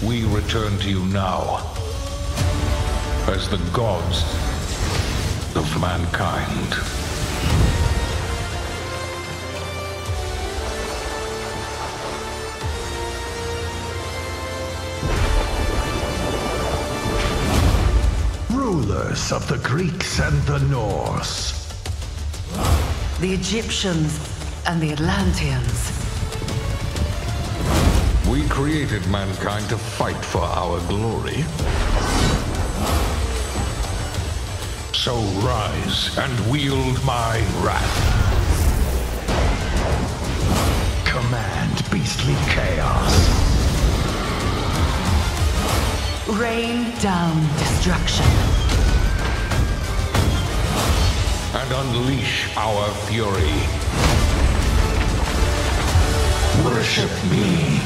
We return to you now as the gods of mankind. Rulers of the Greeks and the Norse. The Egyptians and the Atlanteans. We created mankind to fight for our glory. So rise and wield my wrath. Command beastly chaos. Rain down destruction. and unleash our fury. Worship me.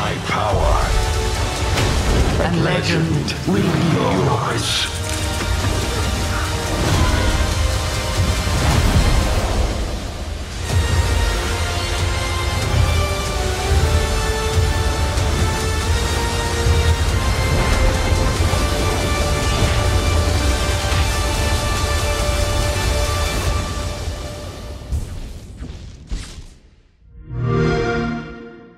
My power. And legend will be Yours.